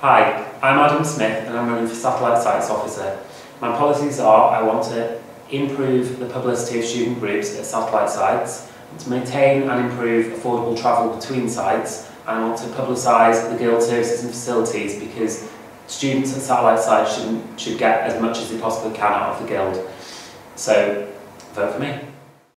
Hi, I'm Adam Smith and I'm running for Satellite Sites Officer. My policies are I want to improve the publicity of student groups at satellite sites, to maintain and improve affordable travel between sites, and I want to publicise the Guild services and facilities because students at satellite sites should, should get as much as they possibly can out of the Guild. So, vote for me.